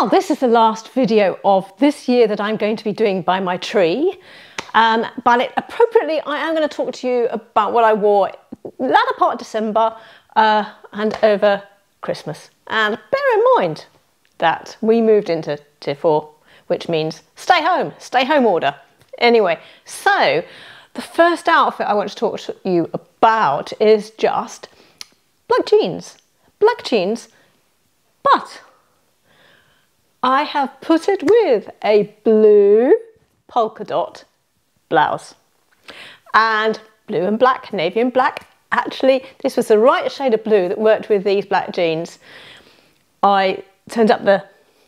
Well, this is the last video of this year that I'm going to be doing by my tree. Um, but it, appropriately, I am going to talk to you about what I wore latter part of December uh, and over Christmas. And bear in mind that we moved into tier four, which means stay home, stay home order. Anyway, so the first outfit I want to talk to you about is just black jeans. Black jeans, but I have put it with a blue polka dot blouse and blue and black, navy and black. Actually, this was the right shade of blue that worked with these black jeans. I turned up the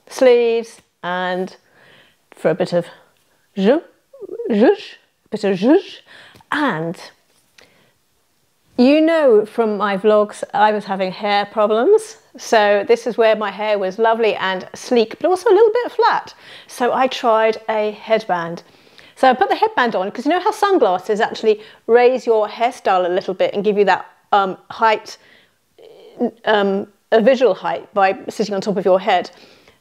sleeves and for a bit of zhuzh, zhuzh, bit of zhuzh, and you know from my vlogs I was having hair problems. So this is where my hair was lovely and sleek but also a little bit flat. So I tried a headband. So I put the headband on because you know how sunglasses actually raise your hairstyle a little bit and give you that um, height um, a visual height by sitting on top of your head.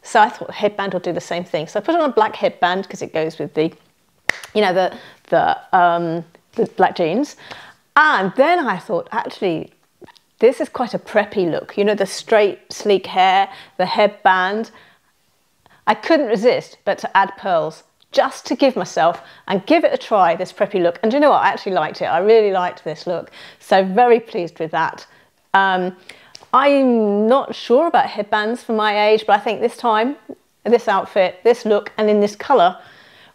So I thought the headband will do the same thing. So I put on a black headband because it goes with the you know the the, um, the black jeans and then I thought, actually, this is quite a preppy look. You know, the straight, sleek hair, the headband. I couldn't resist but to add pearls just to give myself and give it a try, this preppy look. And you know what? I actually liked it. I really liked this look. So very pleased with that. Um, I'm not sure about headbands for my age, but I think this time, this outfit, this look, and in this colour,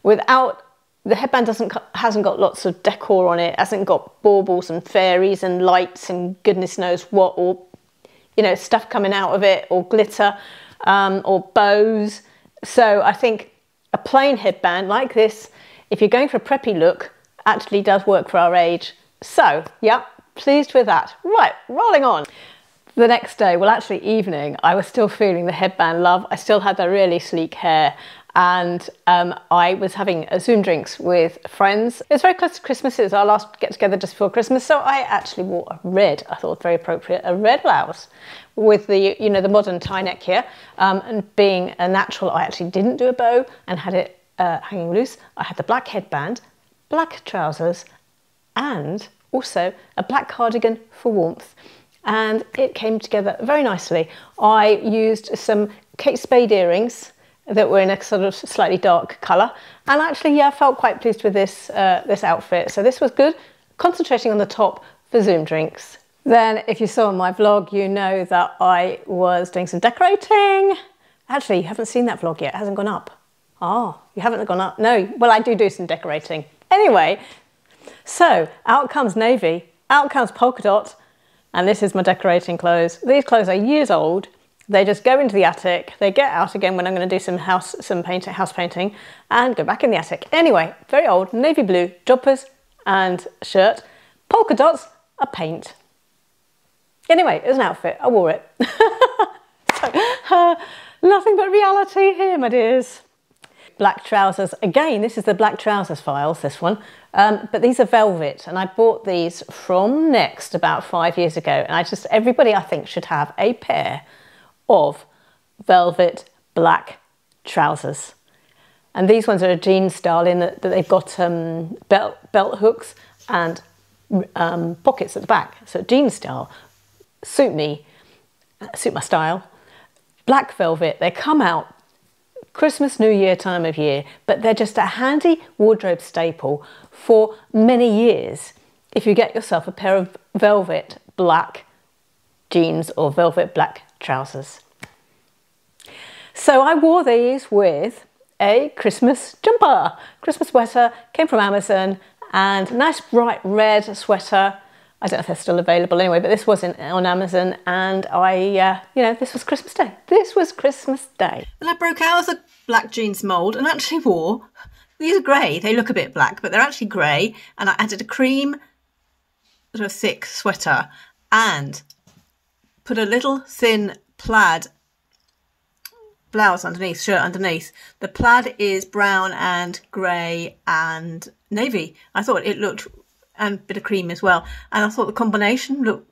without the headband doesn't hasn't got lots of decor on it hasn't got baubles and fairies and lights and goodness knows what or you know stuff coming out of it or glitter um, or bows. So i think a plain headband like this if you're going for a preppy look actually does work for our age. So yeah pleased with that. Right rolling on. The next day, well, actually, evening, I was still feeling the headband love. I still had the really sleek hair and um, I was having a Zoom drinks with friends. It was very close to Christmas. It was our last get together just before Christmas, so I actually wore a red. I thought very appropriate, a red blouse with the you know the modern tie neck here. Um, and being a natural, I actually didn't do a bow and had it uh, hanging loose. I had the black headband, black trousers, and also a black cardigan for warmth and it came together very nicely. I used some Kate Spade earrings that were in a sort of slightly dark colour. And actually, yeah, I felt quite pleased with this, uh, this outfit. So this was good. Concentrating on the top for Zoom drinks. Then if you saw my vlog, you know that I was doing some decorating. Actually, you haven't seen that vlog yet. It hasn't gone up. Oh, you haven't gone up? No, well, I do do some decorating. Anyway, so out comes navy, out comes polka dot, and this is my decorating clothes. These clothes are years old, they just go into the attic, they get out again when I'm going to do some house, some painting, house painting, and go back in the attic. Anyway, very old, navy blue, jumpers and shirt, polka dots, a paint. Anyway, it was an outfit, I wore it. so, uh, nothing but reality here, my dears. Black trousers, again, this is the black trousers files, this one, um, but these are velvet, and I bought these from Next about five years ago, and I just, everybody I think should have a pair of velvet black trousers. And these ones are a jean style in that, that they've got um, belt, belt hooks and um, pockets at the back. So jean style, suit me, suit my style. Black velvet, they come out Christmas, New Year time of year, but they're just a handy wardrobe staple for many years if you get yourself a pair of velvet black jeans or velvet black trousers. So I wore these with a Christmas jumper, Christmas sweater, came from Amazon and nice bright red sweater. I don't know if they're still available anyway, but this wasn't on Amazon and I, uh, you know, this was Christmas Day. This was Christmas Day. And I broke out of the black jeans mould and actually wore, these are grey, they look a bit black, but they're actually grey. And I added a cream sort of thick sweater and put a little thin plaid blouse underneath, shirt underneath. The plaid is brown and grey and navy. I thought it looked, and a bit of cream as well. And I thought the combination looked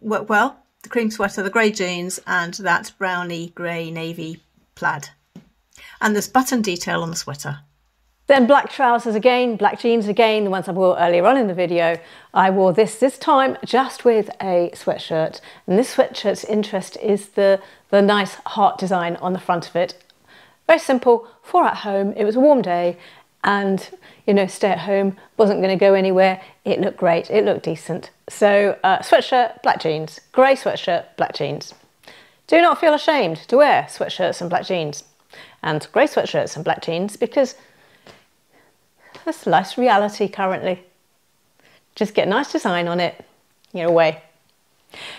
worked well. The cream sweater, the grey jeans, and that browny grey navy plaid. And there's button detail on the sweater. Then black trousers again, black jeans again, the ones I wore earlier on in the video. I wore this this time just with a sweatshirt. And this sweatshirt's interest is the, the nice heart design on the front of it. Very simple, for at home. It was a warm day and, you know, stay at home, wasn't going to go anywhere. It looked great, it looked decent. So uh, sweatshirt, black jeans, grey sweatshirt, black jeans. Do not feel ashamed to wear sweatshirts and black jeans and grey sweatshirts and black jeans because that's life's reality currently. Just get a nice design on it, you're away.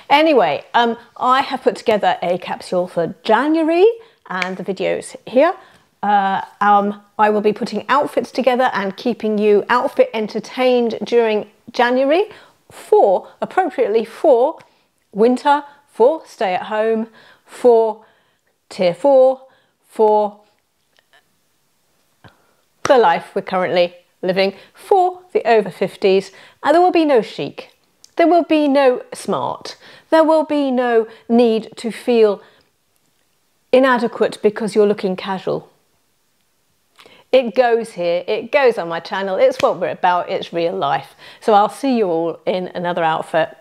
Anyway, um, I have put together a capsule for January and the videos here. Uh, um, I will be putting outfits together and keeping you outfit entertained during January for, appropriately for winter, for stay at home, for tier four, for the life we're currently living for the over 50s, and there will be no chic. There will be no smart. There will be no need to feel inadequate because you're looking casual. It goes here, it goes on my channel, it's what we're about, it's real life. So I'll see you all in another outfit.